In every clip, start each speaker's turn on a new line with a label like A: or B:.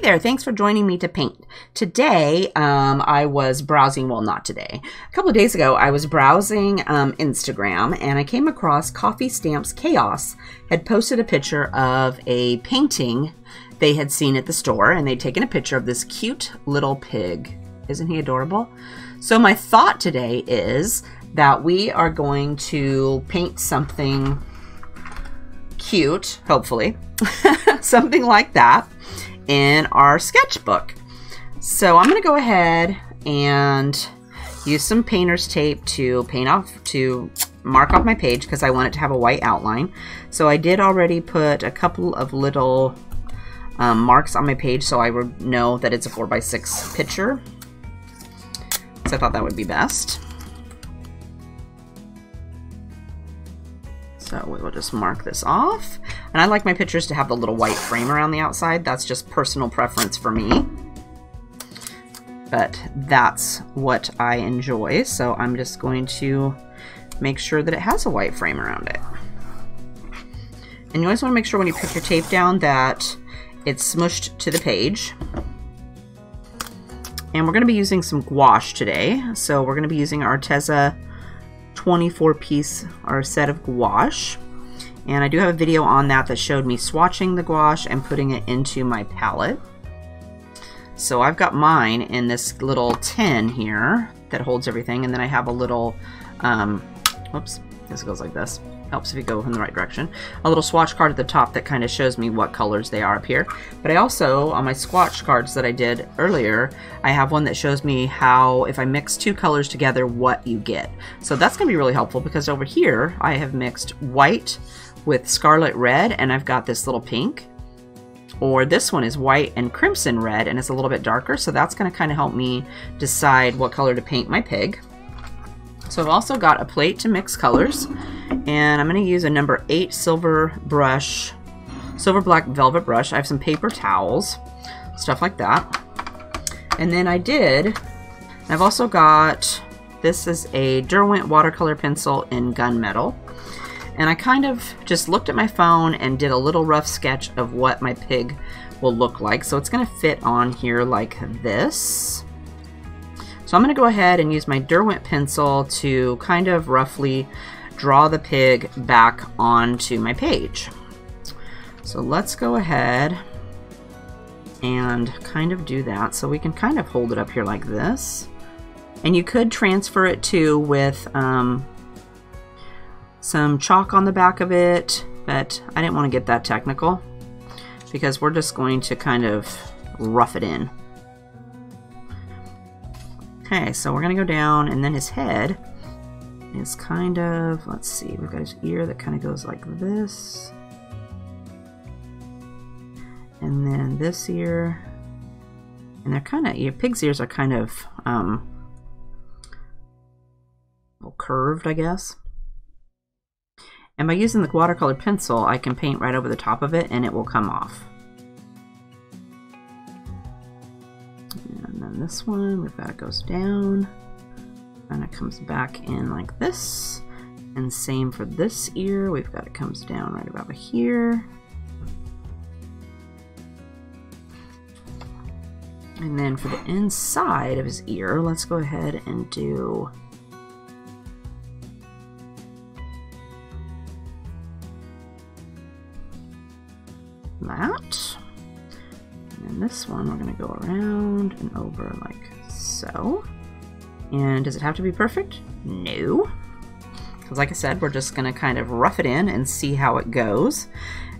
A: there, thanks for joining me to paint. Today, um, I was browsing, well, not today. A couple of days ago, I was browsing um, Instagram and I came across Coffee Stamps Chaos had posted a picture of a painting they had seen at the store and they'd taken a picture of this cute little pig. Isn't he adorable? So my thought today is that we are going to paint something cute, hopefully, something like that in our sketchbook. So I'm going to go ahead and use some painter's tape to paint off, to mark off my page because I want it to have a white outline. So I did already put a couple of little um, marks on my page so I would know that it's a 4x6 picture. So I thought that would be best. So we will just mark this off. And I like my pictures to have the little white frame around the outside. That's just personal preference for me. But that's what I enjoy. So I'm just going to make sure that it has a white frame around it. And you always want to make sure when you put your tape down that it's smushed to the page. And we're going to be using some gouache today. So we're going to be using Arteza 24 piece or set of gouache. And I do have a video on that that showed me swatching the gouache and putting it into my palette. So I've got mine in this little tin here that holds everything. And then I have a little, um, whoops, this goes like this helps if you go in the right direction. A little swatch card at the top that kind of shows me what colors they are up here. But I also, on my swatch cards that I did earlier, I have one that shows me how, if I mix two colors together, what you get. So that's going to be really helpful because over here, I have mixed white with scarlet red, and I've got this little pink. Or this one is white and crimson red, and it's a little bit darker, so that's going to kind of help me decide what color to paint my pig. So I've also got a plate to mix colors and I'm going to use a number 8 silver brush, silver black velvet brush. I have some paper towels, stuff like that. And then I did, I've also got, this is a Derwent watercolor pencil in gunmetal. And I kind of just looked at my phone and did a little rough sketch of what my pig will look like. So it's going to fit on here like this. So I'm going to go ahead and use my Derwent pencil to kind of roughly draw the pig back onto my page. So let's go ahead and kind of do that. So we can kind of hold it up here like this. And you could transfer it too with um, some chalk on the back of it, but I didn't want to get that technical because we're just going to kind of rough it in. Okay, so we're to go down and then his head is kind of, let's see, we've got his ear that kind of goes like this. And then this ear. And they're kind of, your pig's ears are kind of um, well, curved, I guess. And by using the watercolor pencil, I can paint right over the top of it and it will come off. And then this one, we've got it goes down and it comes back in like this. And same for this ear, we've got it comes down right about here. And then for the inside of his ear, let's go ahead and do that. And this one, we're going to go around and over like so. And does it have to be perfect? No. Because like I said, we're just going to kind of rough it in and see how it goes.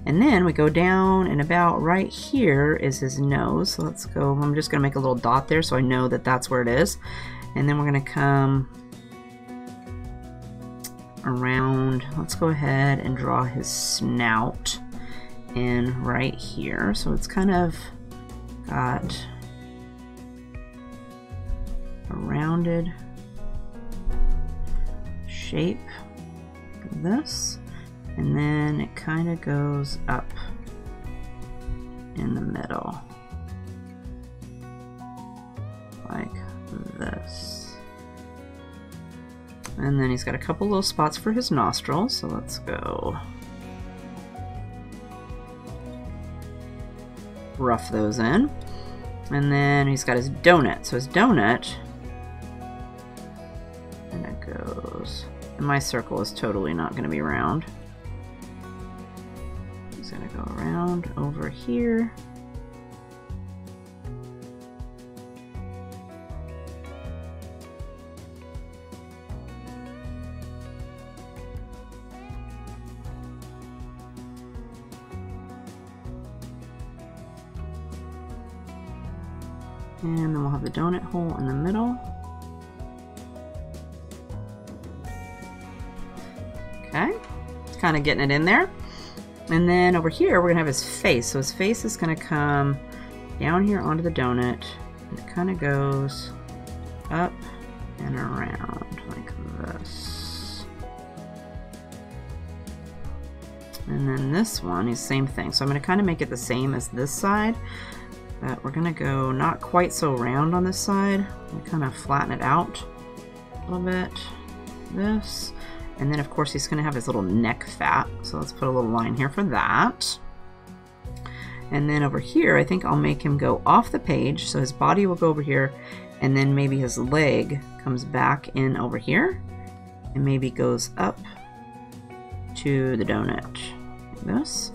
A: And then we go down and about right here is his nose. So let's go, I'm just going to make a little dot there so I know that that's where it is. And then we're going to come around, let's go ahead and draw his snout in right here. So it's kind of got a rounded shape like this and then it kind of goes up in the middle like this. And then he's got a couple little spots for his nostrils so let's go rough those in And then he's got his donut. So his donut, and it goes, and my circle is totally not going to be round. He's going to go around over here. The donut hole in the middle. Okay, it's kind of getting it in there. And then over here, we're gonna have his face. So his face is gonna come down here onto the donut. And it kind of goes up and around like this. And then this one is same thing. So I'm gonna kind of make it the same as this side. But we're gonna go not quite so round on this side. Kind of flatten it out a little bit. This. And then of course he's gonna have his little neck fat. So let's put a little line here for that. And then over here, I think I'll make him go off the page. So his body will go over here and then maybe his leg comes back in over here and maybe goes up to the donut like this.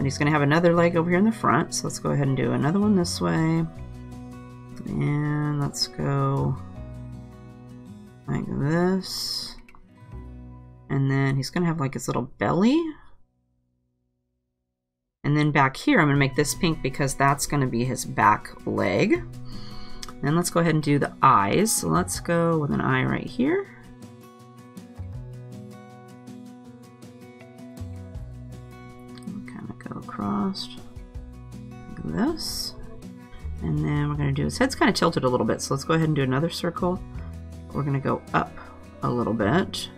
A: And he's going to have another leg over here in the front. So let's go ahead and do another one this way. And let's go like this. And then he's going to have like his little belly. And then back here, I'm going to make this pink because that's going to be his back leg. Then let's go ahead and do the eyes. So let's go with an eye right here. Across like this. And then we're going to do his head's kind of tilted a little bit, so let's go ahead and do another circle. We're going to go up a little bit.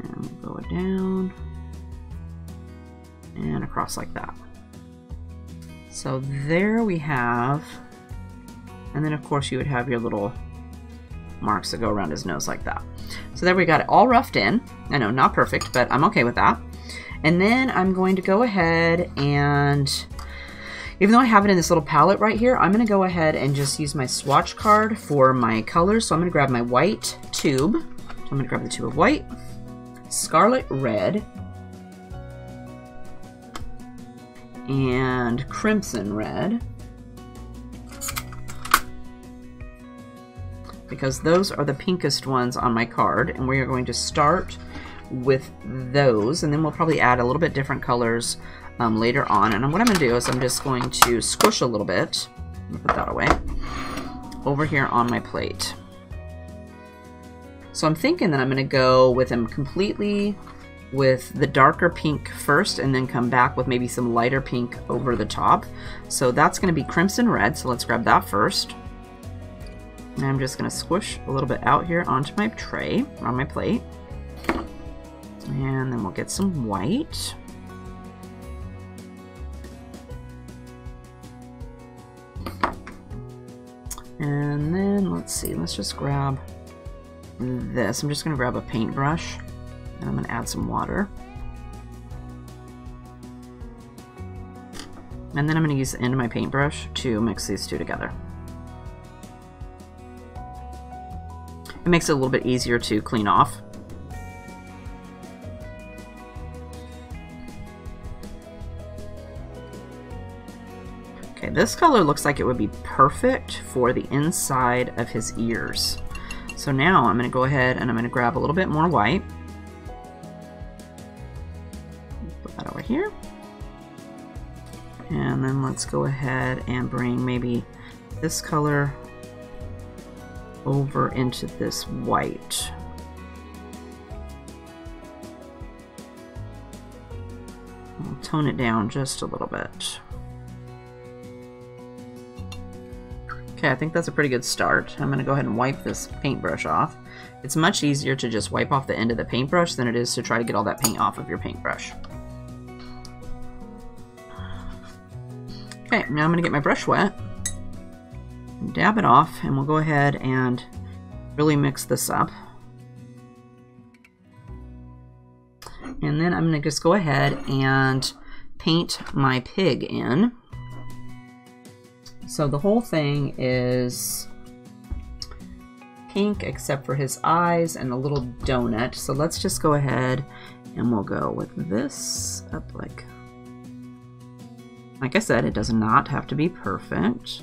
A: And we'll go down and across like that. So there we have, and then of course you would have your little marks that go around his nose like that. So there we got it all roughed in. I know, not perfect, but I'm okay with that. And then I'm going to go ahead and, even though I have it in this little palette right here, I'm going to go ahead and just use my swatch card for my colors. So I'm going to grab my white tube. I'm going to grab the tube of white, scarlet red, and crimson red. Because those are the pinkest ones on my card and we are going to start with those and then we'll probably add a little bit different colors um, later on. And what I'm going to do is I'm just going to squish a little bit put that away over here on my plate. So I'm thinking that I'm going to go with them completely with the darker pink first and then come back with maybe some lighter pink over the top. So that's going to be crimson red so let's grab that first and I'm just going to squish a little bit out here onto my tray, on my plate. And then we'll get some white. And then, let's see, let's just grab this. I'm just going to grab a paintbrush. And I'm going to add some water. And then I'm going to use the end of my paintbrush to mix these two together. It makes it a little bit easier to clean off. Okay, this color looks like it would be perfect for the inside of his ears. So now I'm going to go ahead and I'm going to grab a little bit more white. Put that over here. And then let's go ahead and bring maybe this color over into this white. I'll tone it down just a little bit. Okay, I think that's a pretty good start. I'm going to go ahead and wipe this paintbrush off. It's much easier to just wipe off the end of the paintbrush than it is to try to get all that paint off of your paintbrush. Okay, now I'm going to get my brush wet dab it off and we'll go ahead and really mix this up. And then I'm going to just go ahead and paint my pig in. So the whole thing is pink except for his eyes and the little donut. So let's just go ahead and we'll go with this up like like I said, it does not have to be perfect.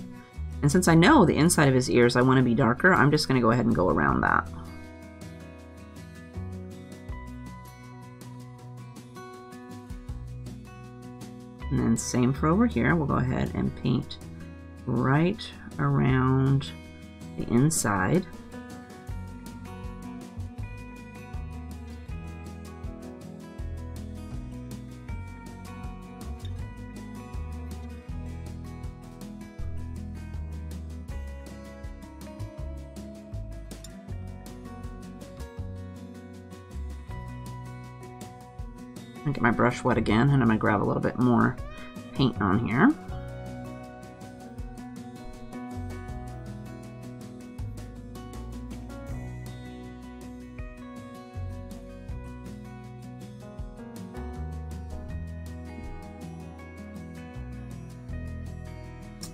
A: And since I know the inside of his ears I want to be darker, I'm just going to go ahead and go around that. And then same for over here, we'll go ahead and paint right around the inside. My brush wet again and I'm going to grab a little bit more paint on here.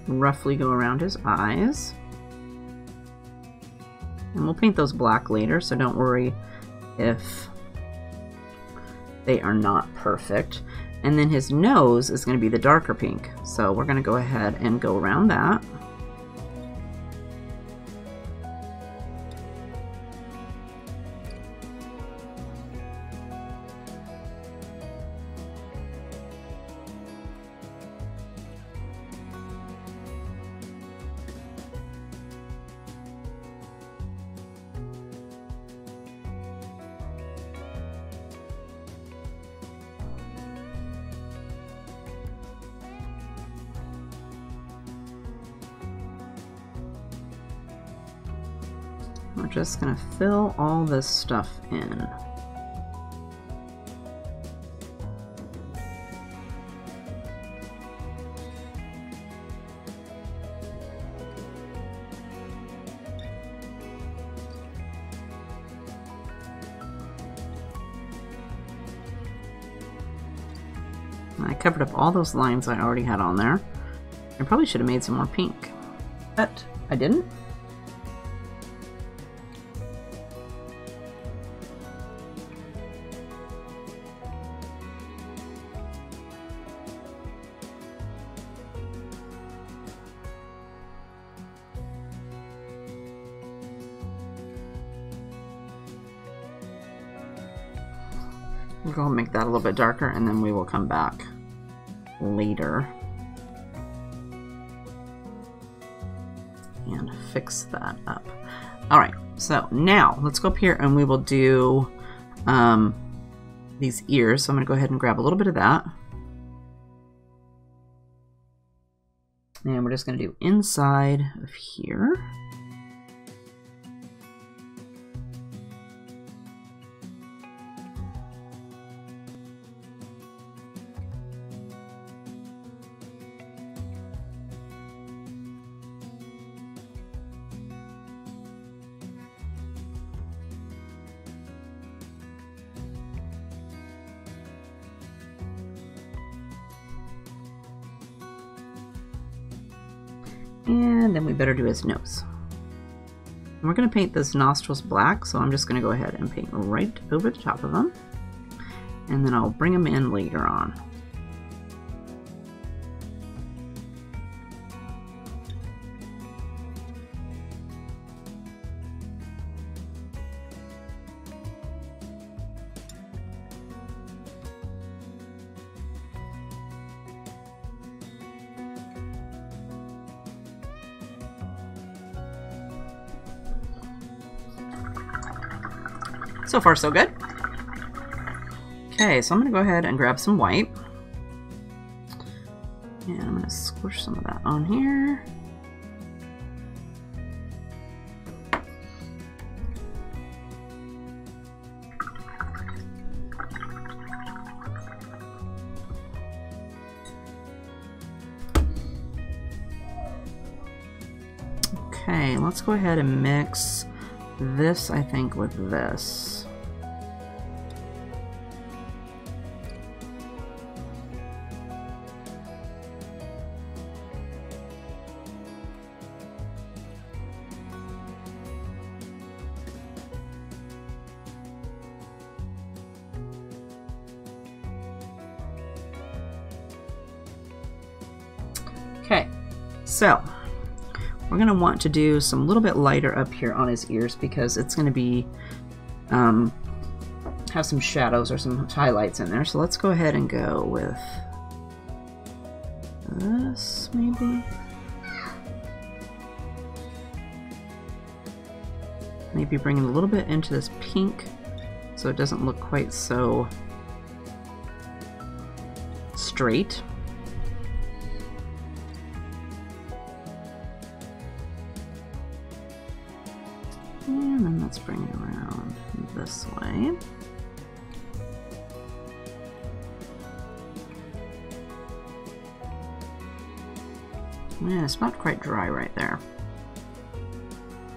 A: roughly go around his eyes. And we'll paint those black later, so don't worry if they are not perfect. And then his nose is going to be the darker pink. So we're going to go ahead and go around that. Just going to fill all this stuff in. I covered up all those lines I already had on there. I probably should have made some more pink, but I didn't. A little bit darker and then we will come back later and fix that up. All right, so now let's go up here and we will do um, these ears. So I'm gonna go ahead and grab a little bit of that. And we're just gonna do inside of here. Better do his nose. And we're going to paint those nostrils black, so I'm just going to go ahead and paint right over the top of them. And then I'll bring them in later on. So far, so good. Okay, so I'm going to go ahead and grab some white. And I'm going to squish some of that on here. Okay, let's go ahead and mix this, I think, with this. Going to want to do some little bit lighter up here on his ears because it's going to be um, have some shadows or some highlights in there. So let's go ahead and go with this maybe. Maybe bring it a little bit into this pink so it doesn't look quite so straight. Not quite dry right there.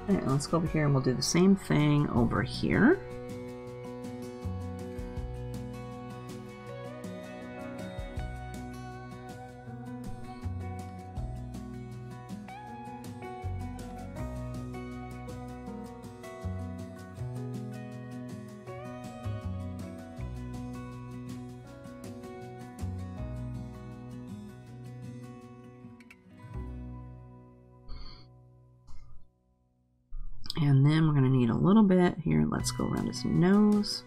A: Alright, let's go over here and we'll do the same thing over here. His nose.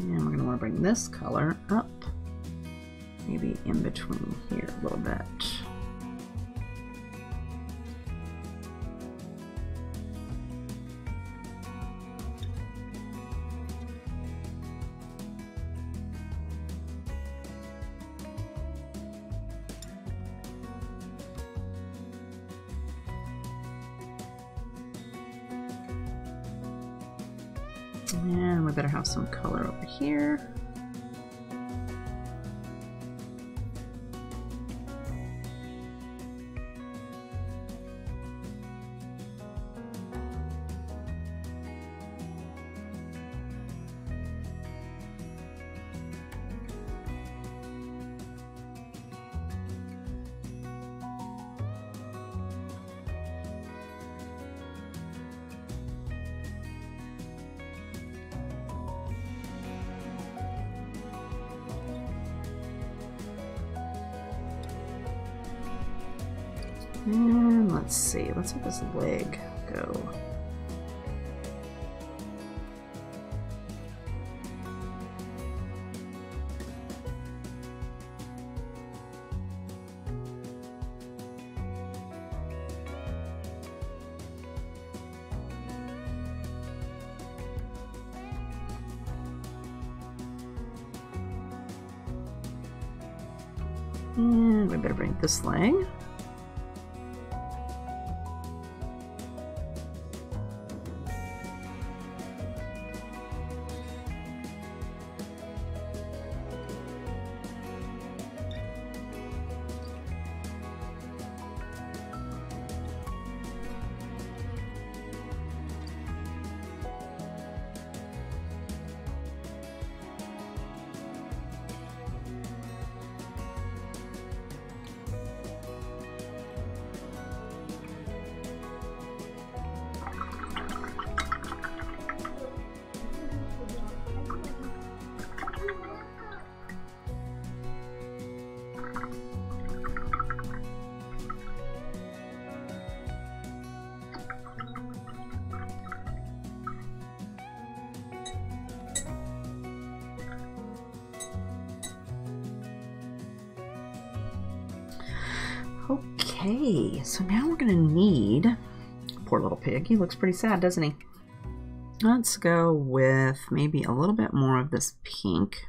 A: And we're going to want to bring this color up, maybe in between here a little bit. Better Okay, so now we're gonna need, poor little pig, he looks pretty sad, doesn't he? Let's go with maybe a little bit more of this pink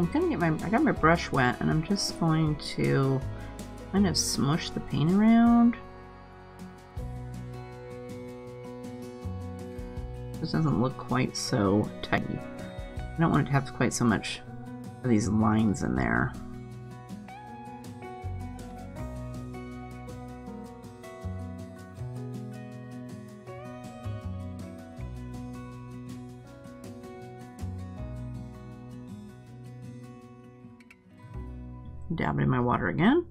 A: I'm gonna get my I got my brush wet and I'm just going to kind of smush the paint around. This doesn't look quite so tight. I don't want it to have quite so much of these lines in there. Dab it in my water again.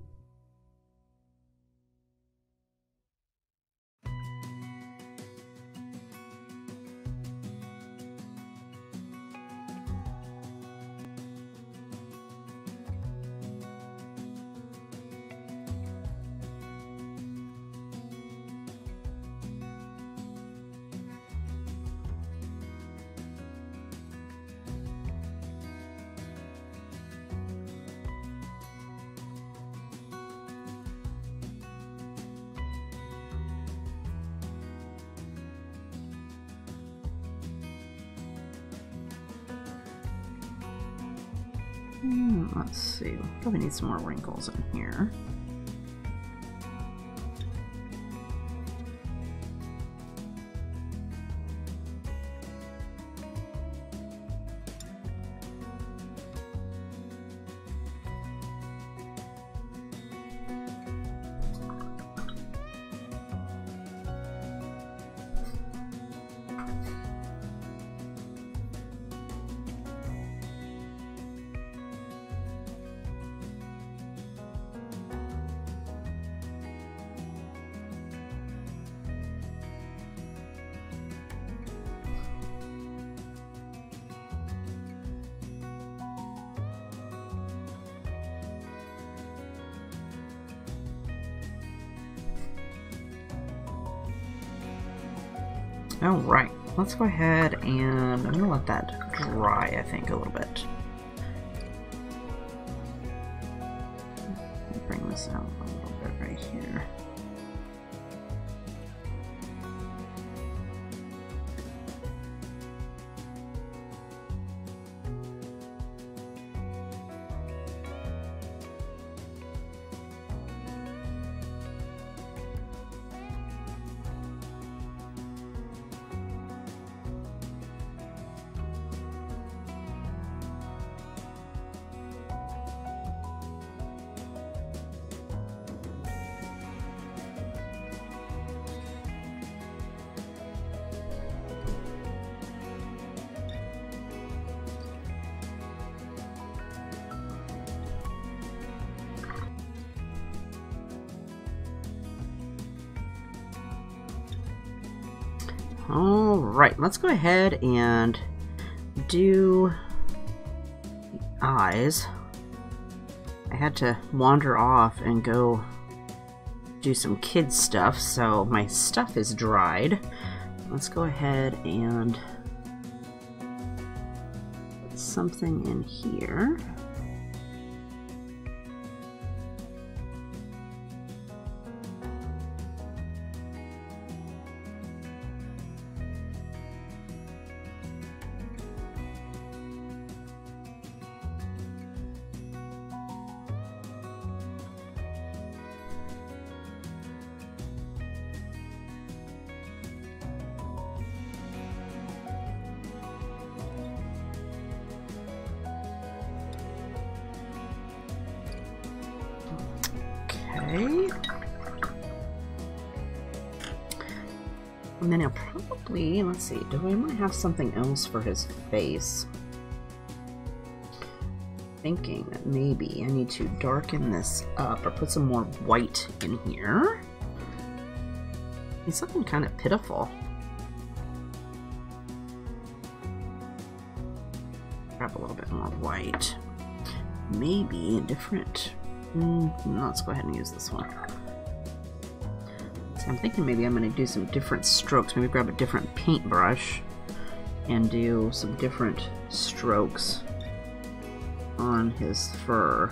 A: Some more wrinkles in here. Alright, let's go ahead and I'm going to let that dry, I think, a little bit. Let's go ahead and do eyes. I had to wander off and go do some kid stuff, so my stuff is dried. Let's go ahead and put something in here. Something else for his face? Thinking that maybe I need to darken this up or put some more white in here. He's looking kind of pitiful. Grab a little bit more white. Maybe a different Mm, let's go ahead and use this one. I'm thinking maybe I'm going to do some different strokes. Maybe grab a different paintbrush and do some different strokes on his fur.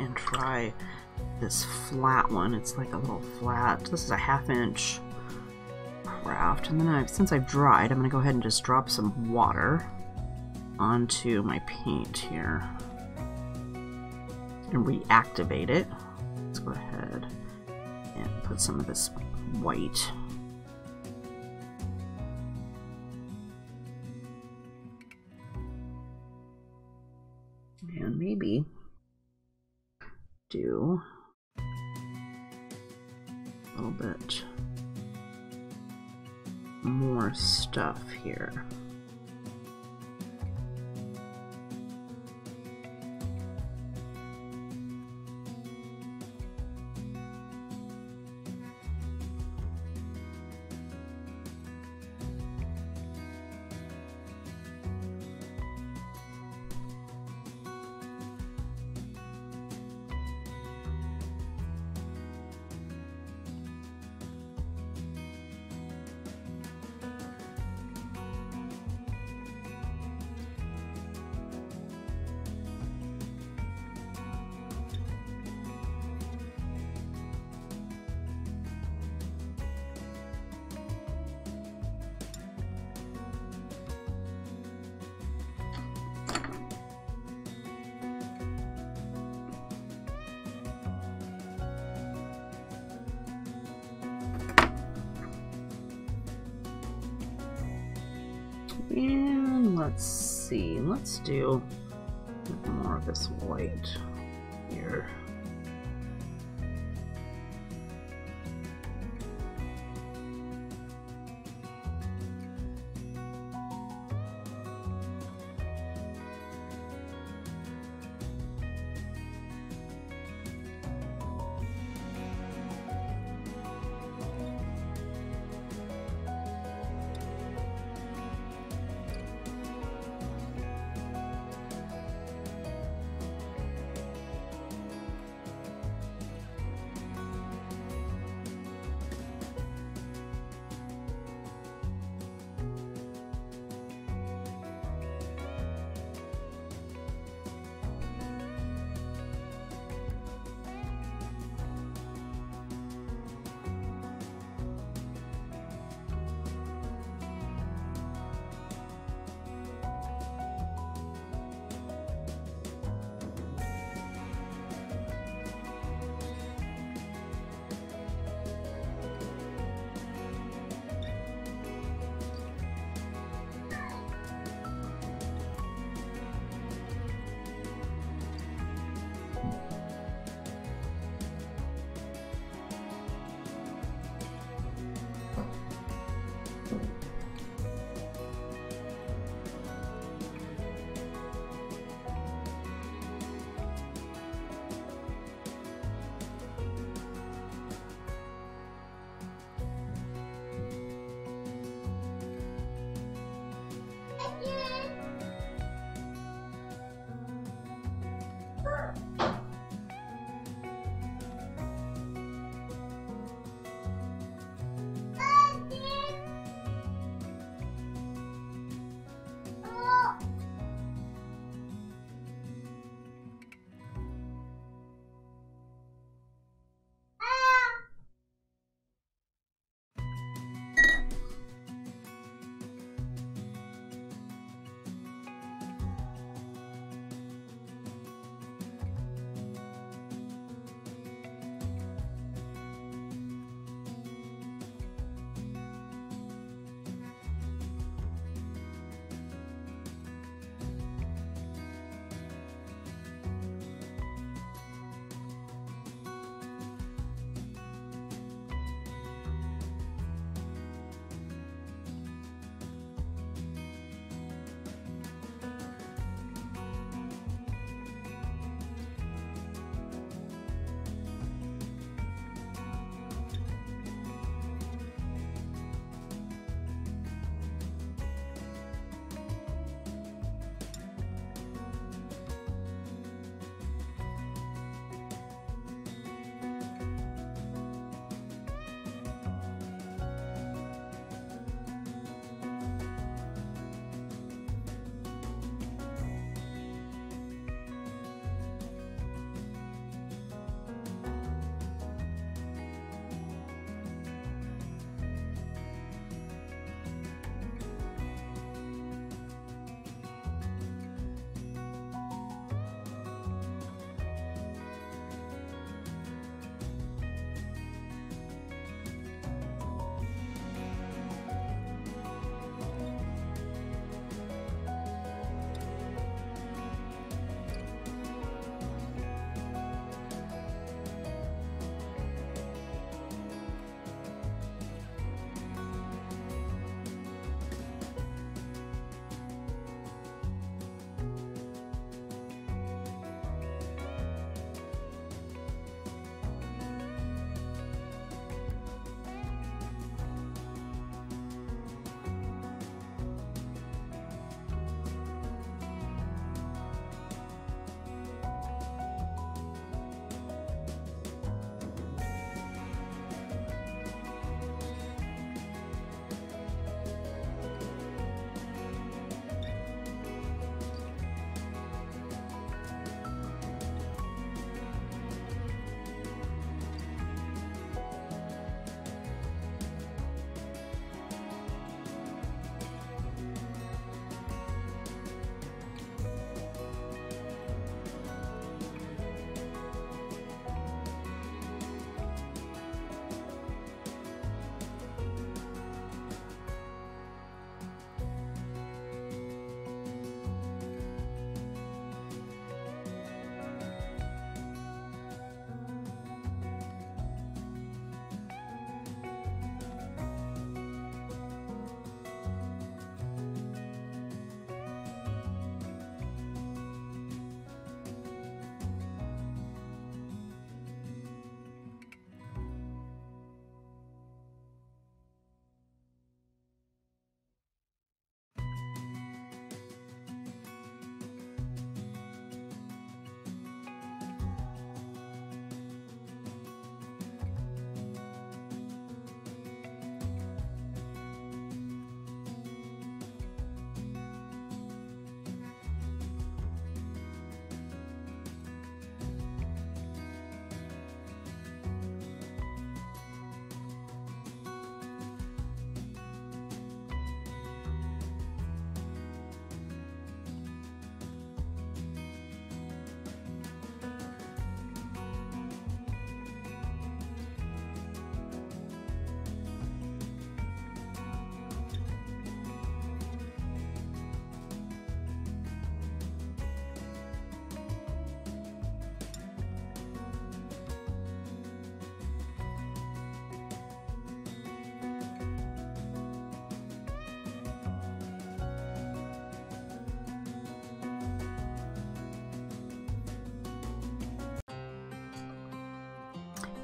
A: And try this flat one. It's like a little flat. This is a half inch craft. And then I've, since I've dried, I'm going to go ahead and just drop some water onto my paint here and reactivate it. Let's go ahead and put some of this white here. And let's see, let's do more of this white here.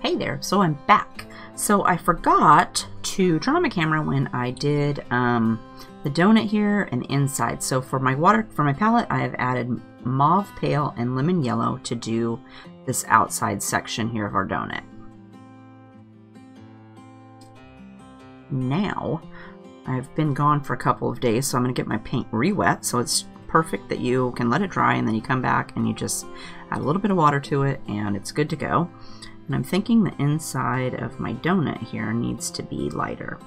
A: Hey there, so I'm back. So I forgot to turn on my camera when I did um, the donut here and the inside. So for my water, for my palette, I have added mauve pale and lemon yellow to do this outside section here of our donut. Now, I've been gone for a couple of days, so I'm going to get my paint re-wet, so it's perfect that you can let it dry and then you come back and you just add a little bit of water to it and it's good to go. And I'm thinking the inside of my donut here needs to be lighter.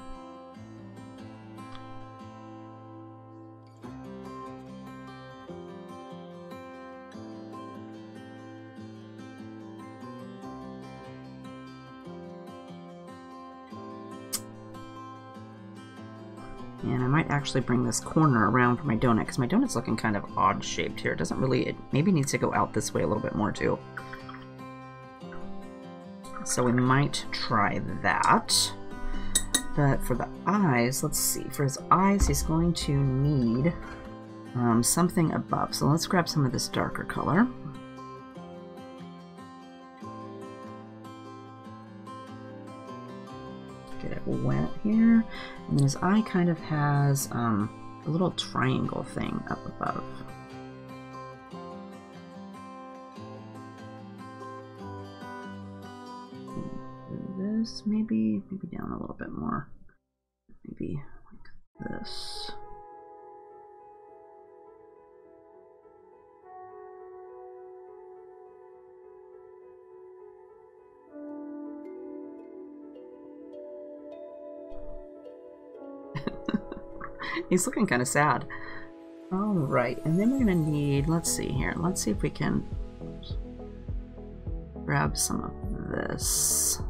A: And I might actually bring this corner around for my donut because my donut's looking kind of odd shaped here. It doesn't really, it maybe needs to go out this way a little bit more too. So we might try that. But for the eyes, let's see. For his eyes, he's going to need um, something above. So let's grab some of this darker color. Get it wet here. And his eye kind of has um, a little triangle thing up above. Maybe, maybe down a little bit more. Maybe like this. He's looking kind of sad. All right, and then we're gonna need, let's see here. Let's see if we can grab some of this.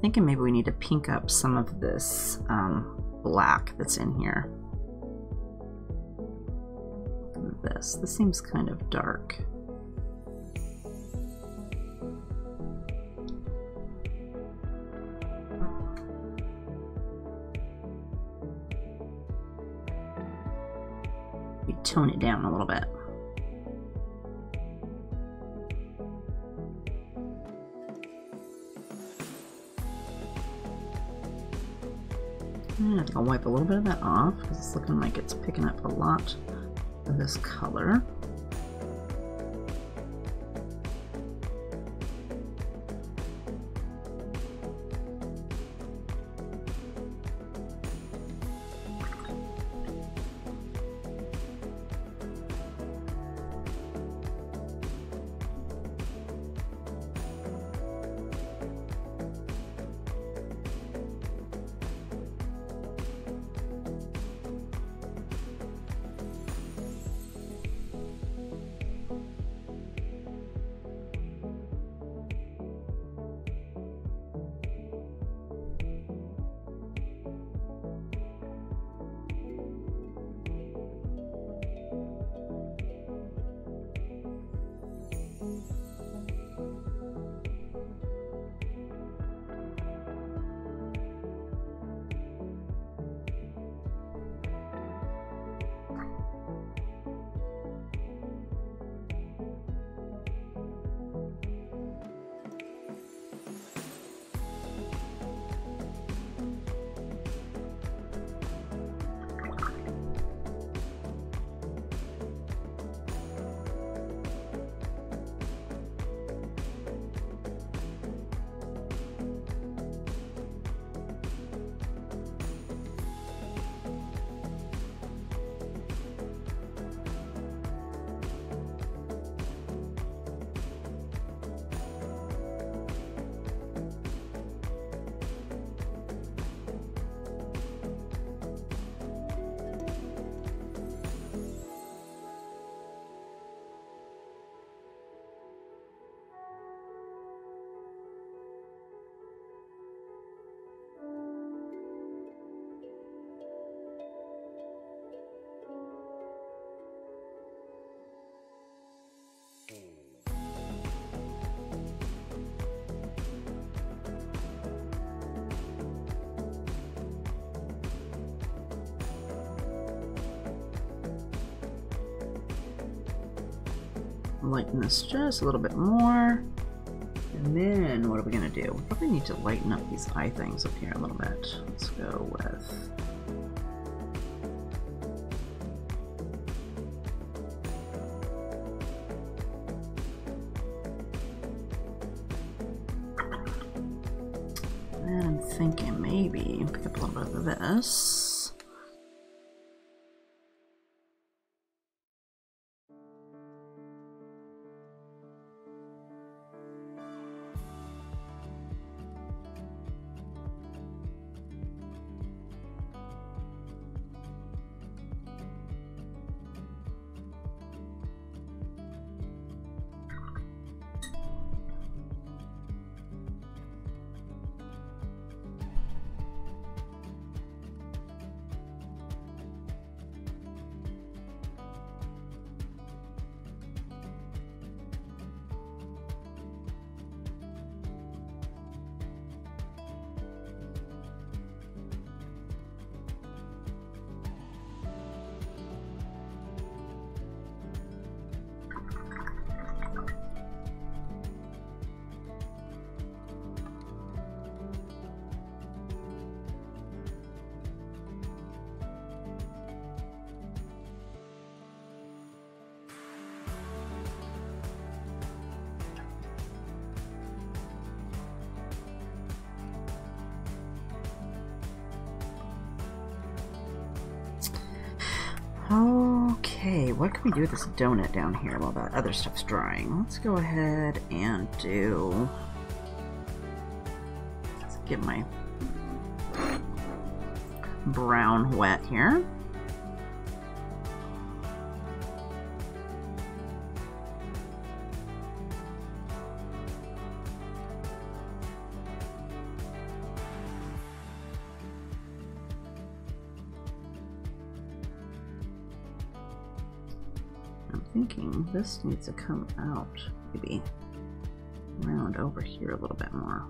A: Thinking maybe we need to pink up some of this um, black that's in here. This, this seems kind of dark. tone it down a little bit. I'll wipe a little bit of that off because it's looking like it's picking up a lot of this color. Lighten this just a little bit more. And then what are we to do? We probably need to lighten up these eye things up here a little bit. Let's go with Okay, what can we do with this donut down here while that other stuff's drying? Let's go ahead and do... Let's get my brown wet here. This needs to come out maybe round over here a little bit more.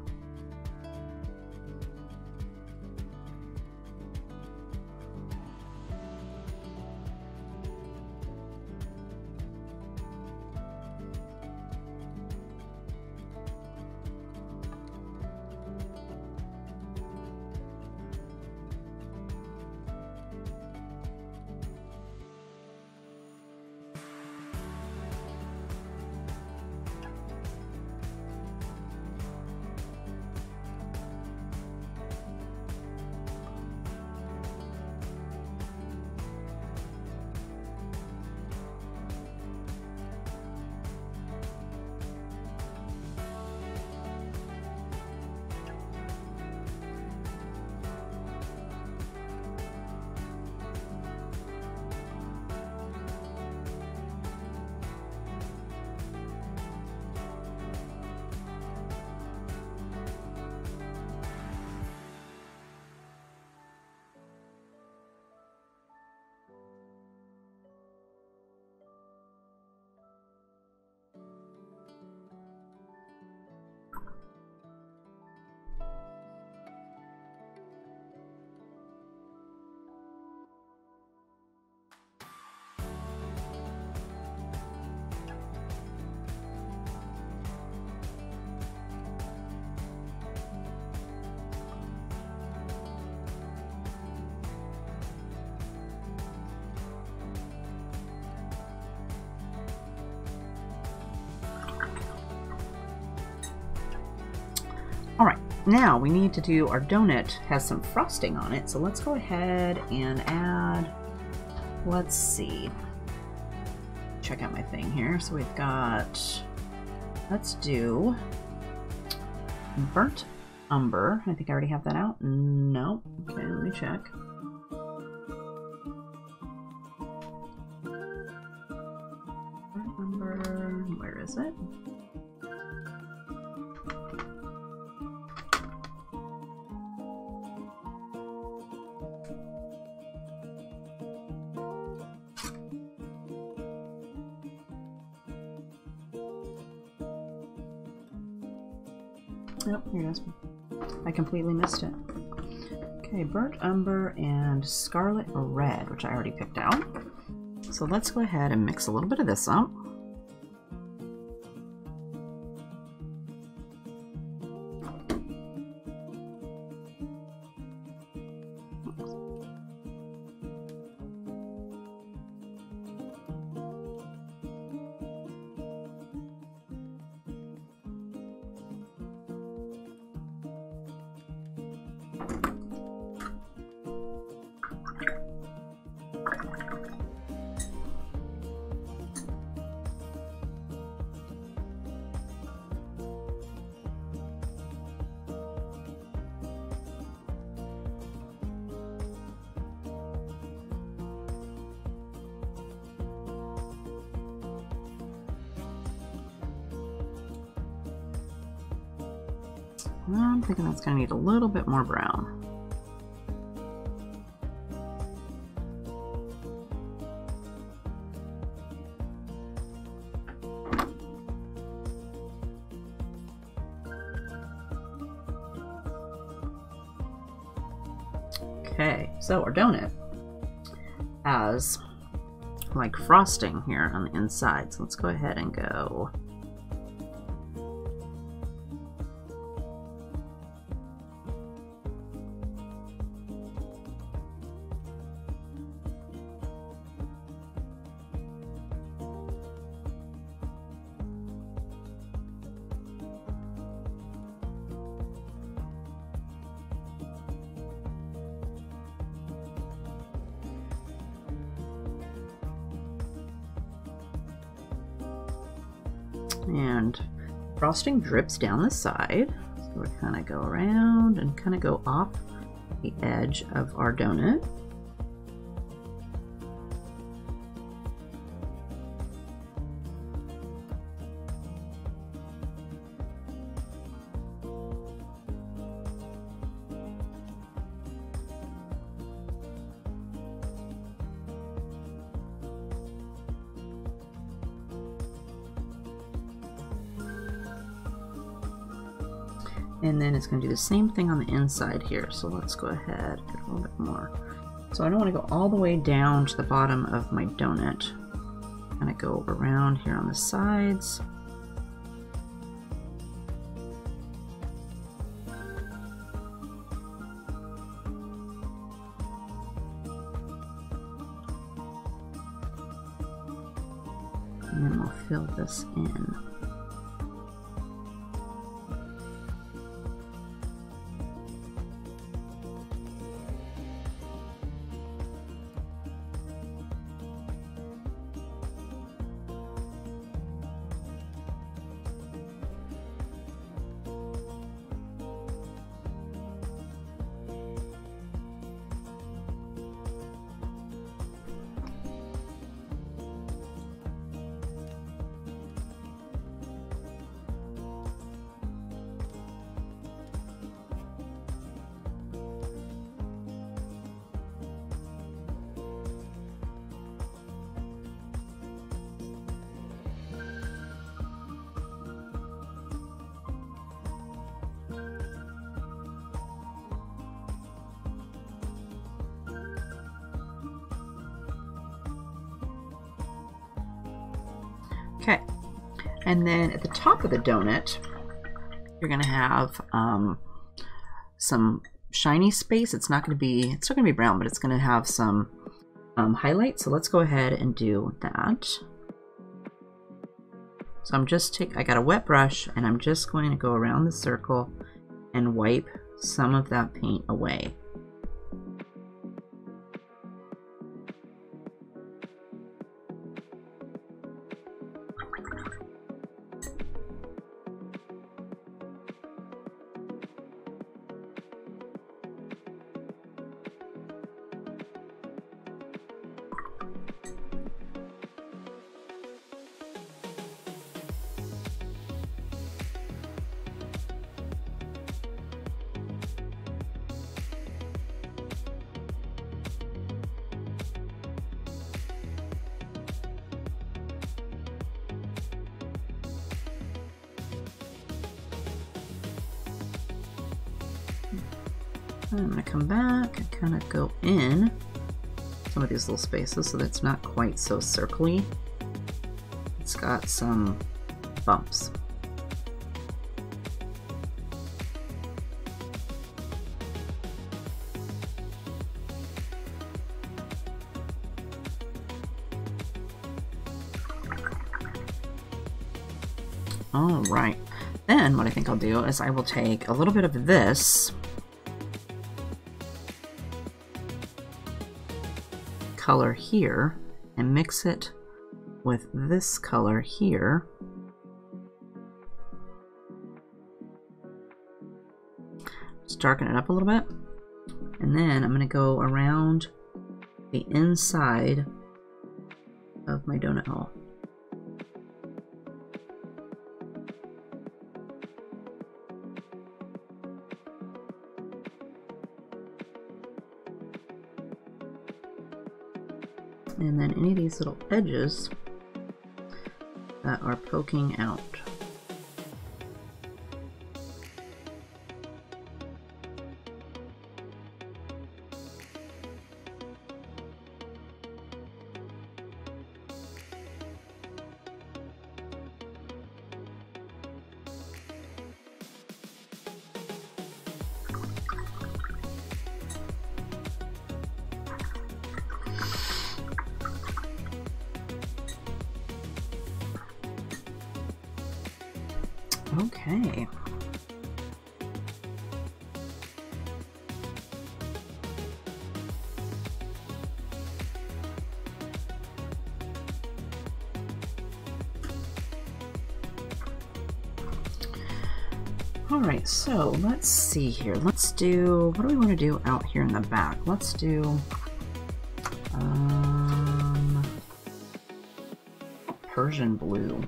A: Now we need to do our donut has some frosting on it, so let's go ahead and add, let's see, check out my thing here. So we've got, let's do burnt umber. I think I already have that out. No. Okay, let me check. Umber and scarlet red, which I already picked out. So let's go ahead and mix a little bit of this up. I'm thinking that's going to need a little bit more brown. Okay, so our donut has like frosting here on the inside. So let's go ahead and go frosting drips down the side. So we kind of go around and kind of go off the edge of our donut. Going to do the same thing on the inside here. So let's go ahead, a little bit more. So I don't want to go all the way down to the bottom of my donut. Kind of go around here on the sides. And then we'll fill this in. And then at the top of the donut, you're gonna have um, some shiny space. It's not gonna be, it's still gonna be brown, but it's gonna have some um, highlight. So let's go ahead and do that. So I'm just take, I got a wet brush and I'm just going to go around the circle and wipe some of that paint away. These little spaces so that's not quite so circly. It's got some bumps. All right. Then what I think I'll do is I will take a little bit of this color here and mix it with this color here. Just darken it up a little bit. And then I'm going to go around the inside of my donut hole. And then any of these little edges that are poking out. Let's see here. Let's do, what do we want to do out here in the back? Let's do, um, Persian blue.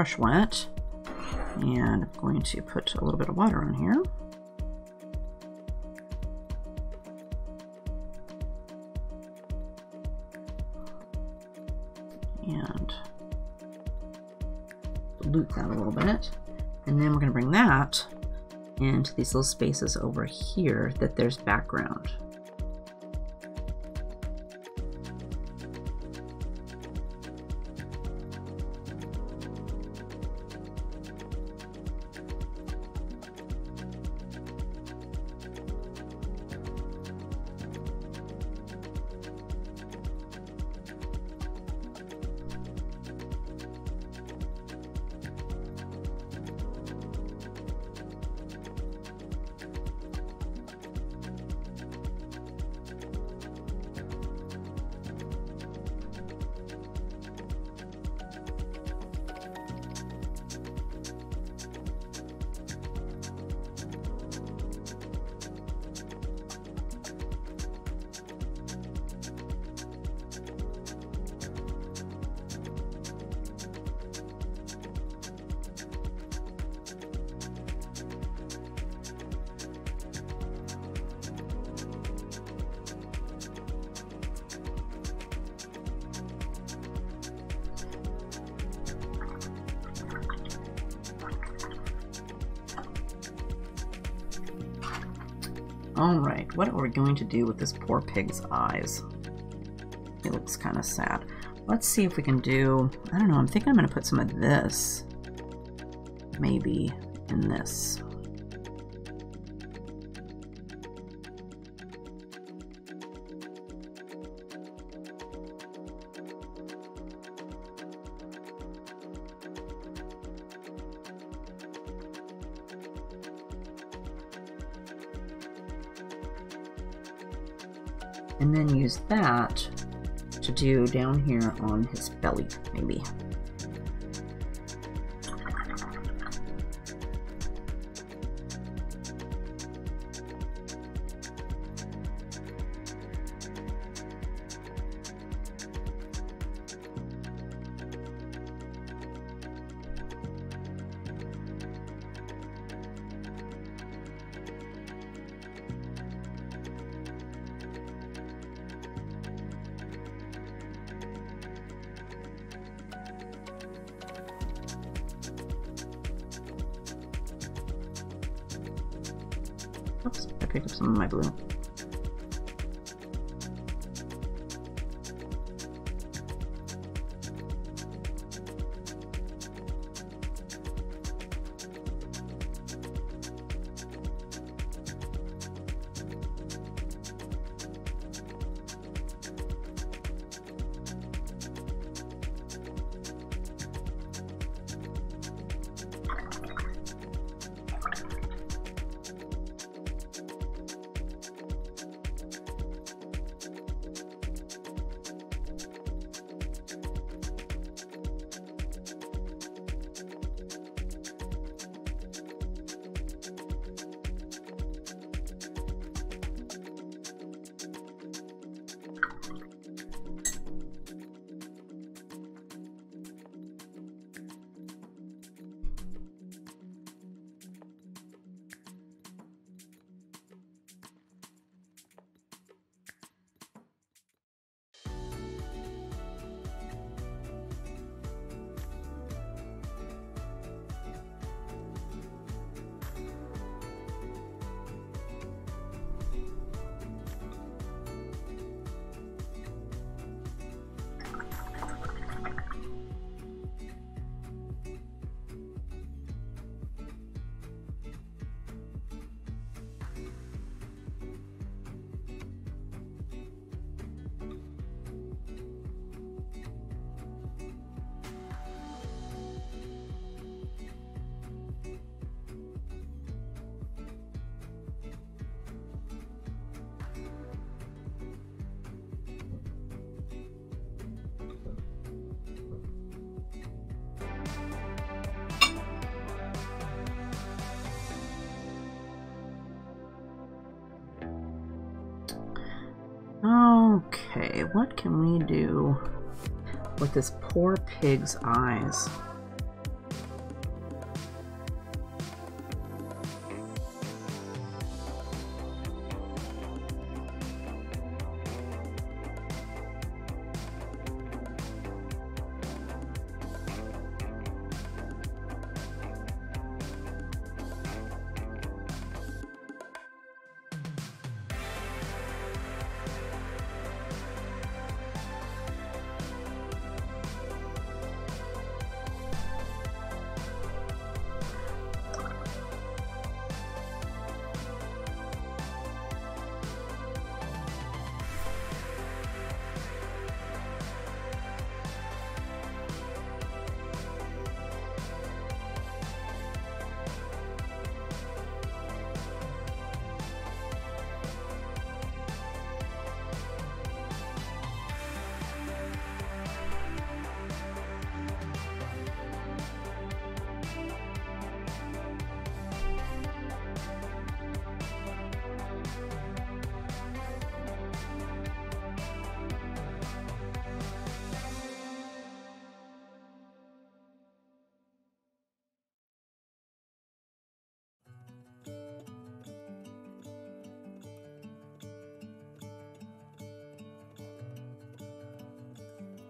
A: Brush wet. And I'm going to put a little bit of water on here. And dilute that a little bit. And then we're going to bring that into these little spaces over here that there's background. Alright, what are we going to do with this poor pig's eyes? It looks kind of sad. Let's see if we can do... I don't know, I'm thinking I'm going to put some of this. Maybe in this. Do down here on his belly, maybe. Okay, what can we do with this poor pig's eyes?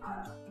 A: は。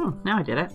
A: Hmm, now I did it.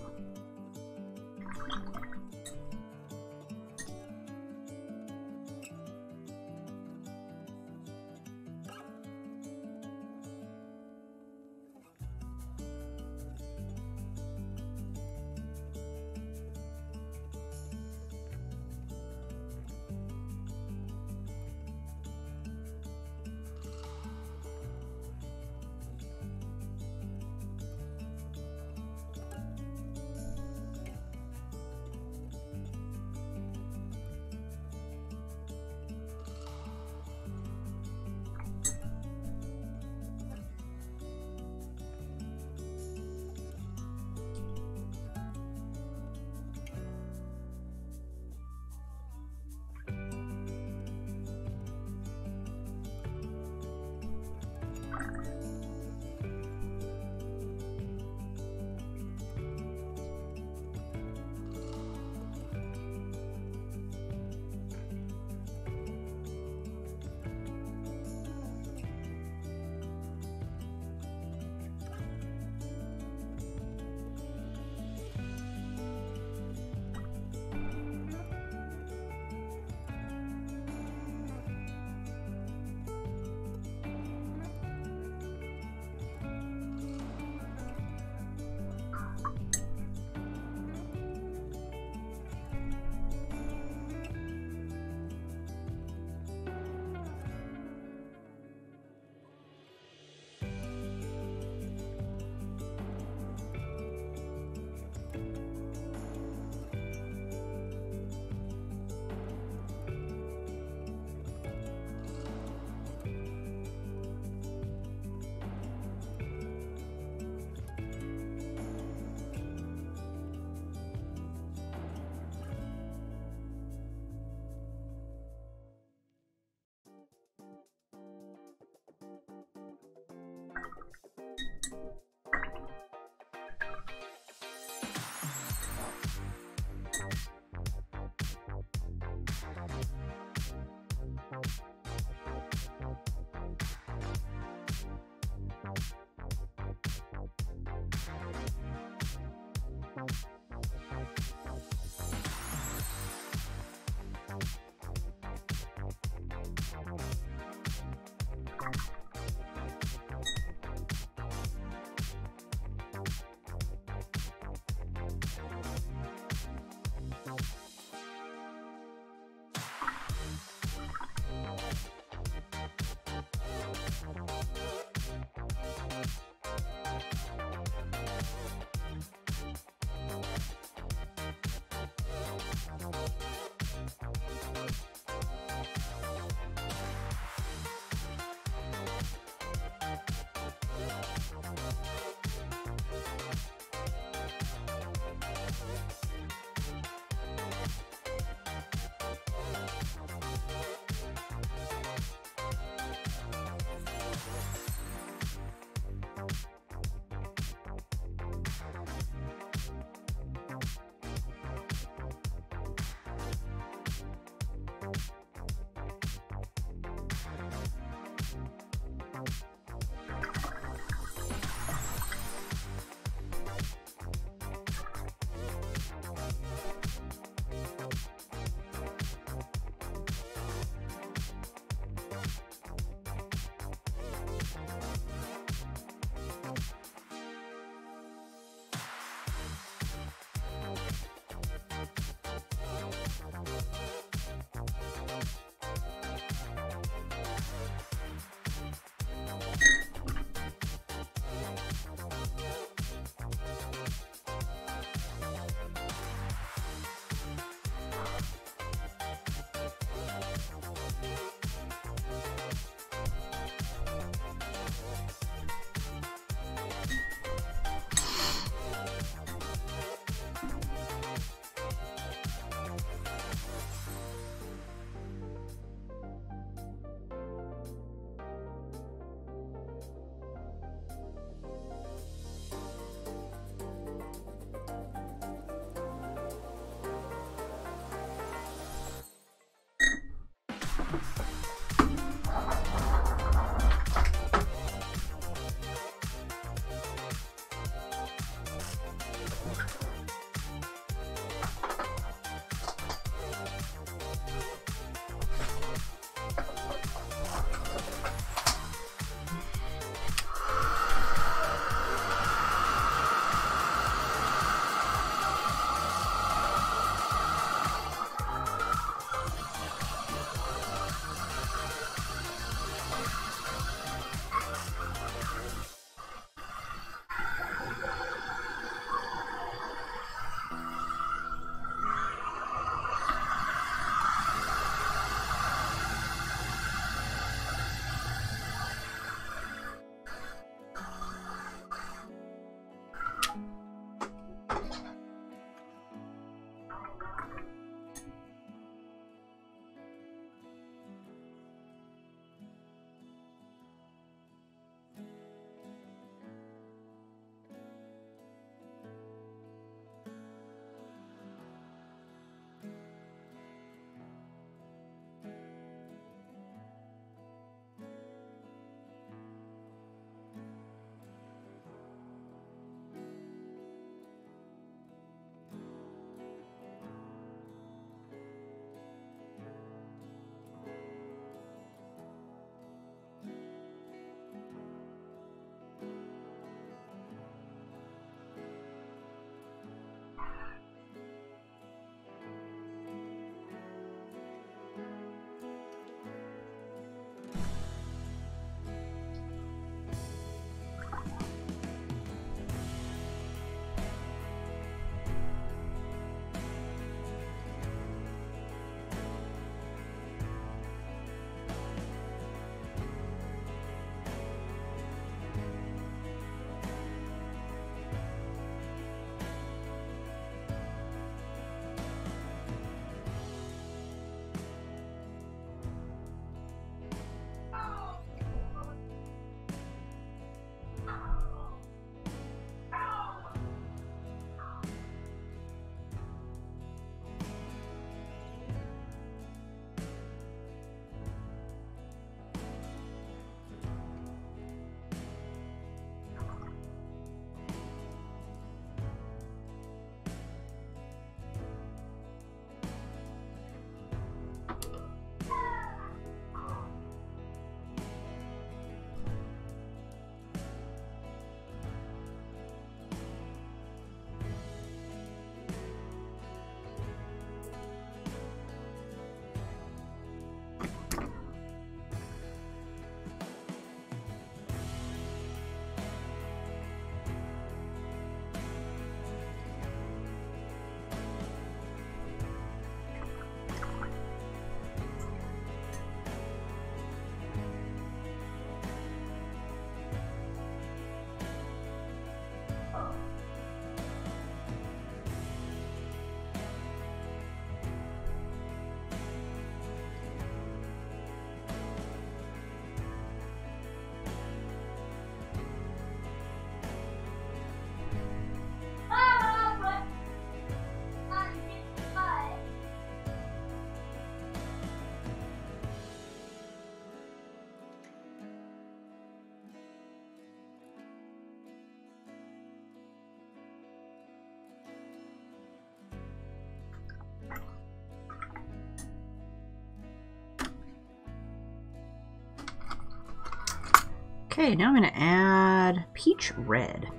A: Okay, now I'm going to add peach red.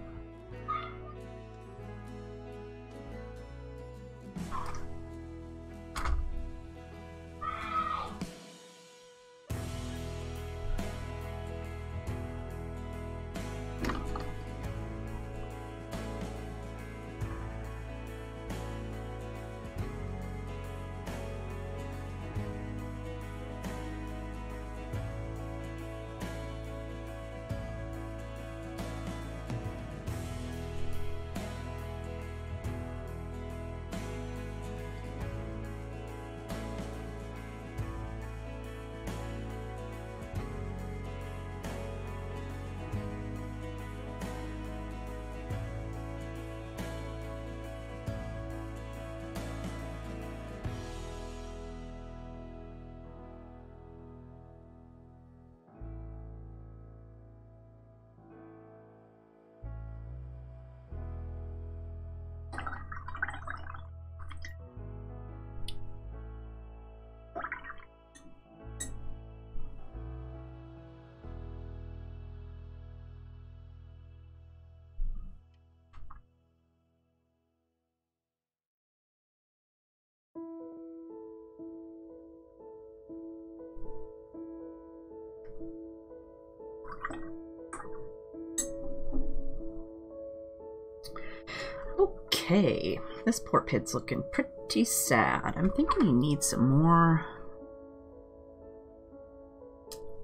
A: Okay, this poor pid's looking pretty sad. I'm thinking he needs some more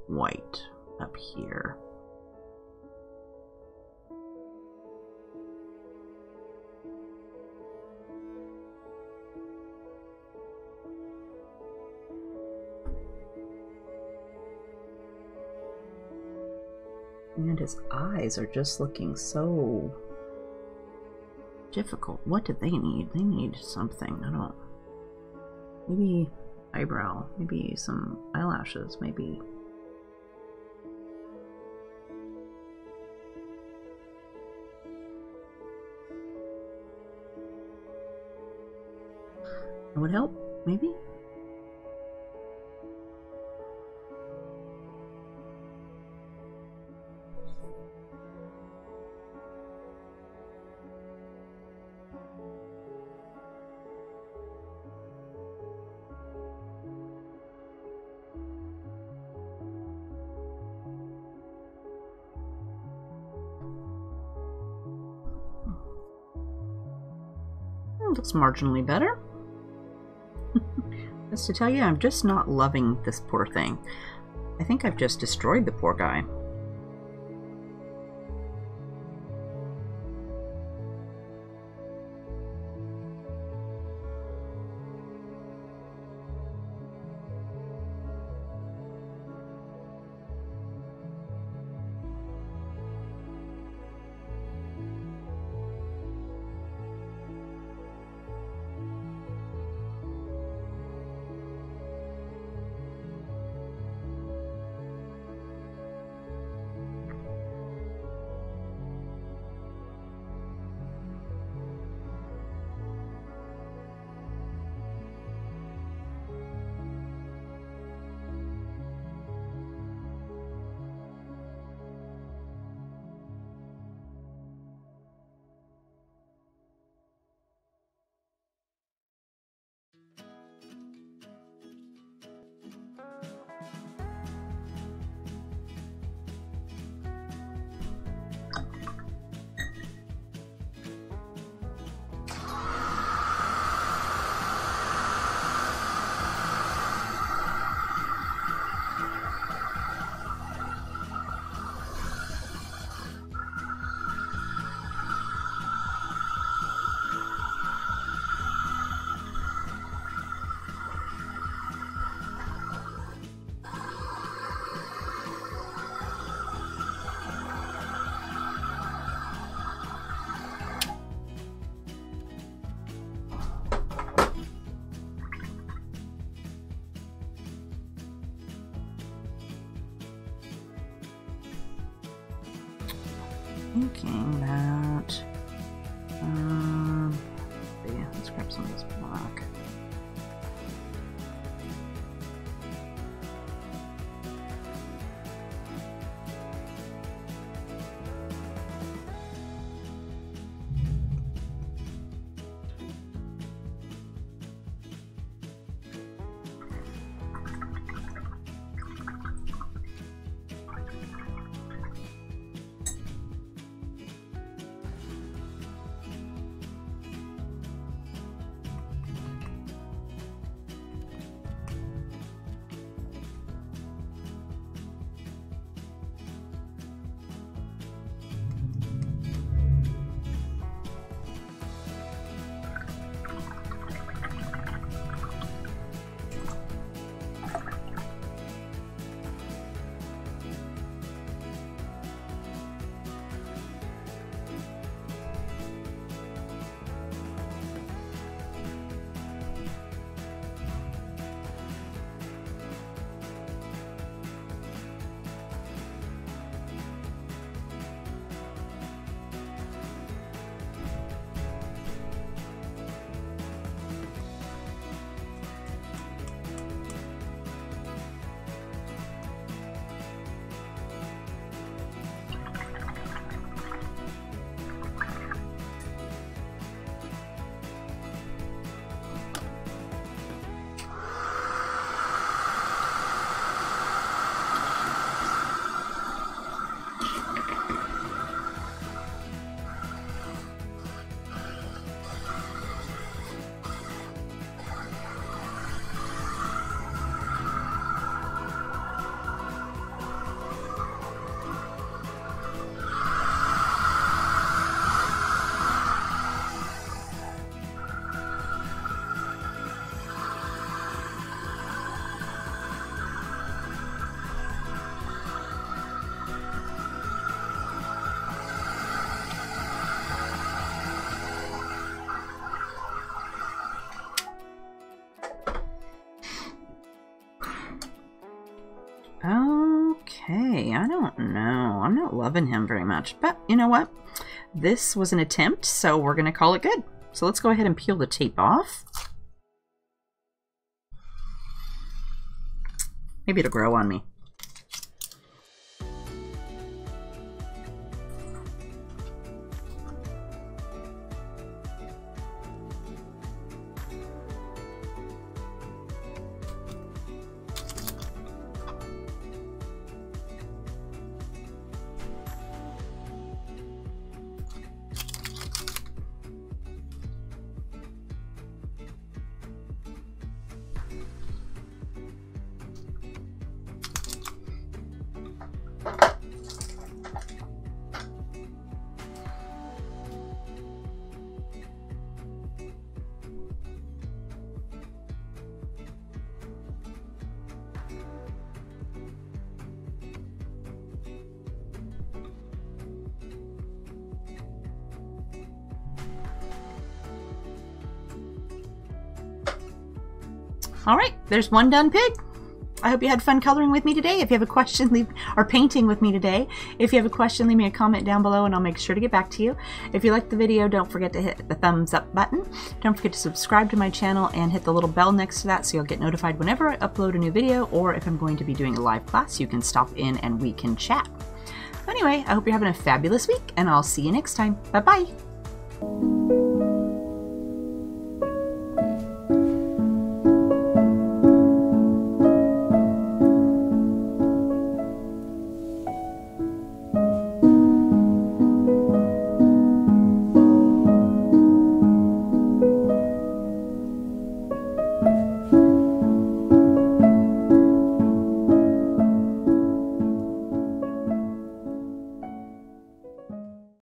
A: white up here. And his eyes are just looking so difficult. What do they need? They need something. I don't. Maybe eyebrow. Maybe some eyelashes. Maybe. That would help. Maybe. Looks marginally better. Just to tell you, I'm just not loving this poor thing. I think I've just destroyed the poor guy. Loving him very much. But you know what? This was an attempt, so we're going to call it good. So let's go ahead and peel the tape off. Maybe it'll grow on me. There's one done pig. I hope you had fun coloring with me today. If you have a question, leave or painting with me today. If you have a question, leave me a comment down below and I'll make sure to get back to you. If you liked the video, don't forget to hit the thumbs up button. Don't forget to subscribe to my channel and hit the little bell next to that so you'll get notified whenever I upload a new video or if I'm going to be doing a live class, you can stop in and we can chat. Anyway, I hope you're having a fabulous week and I'll see you next time. Bye-bye.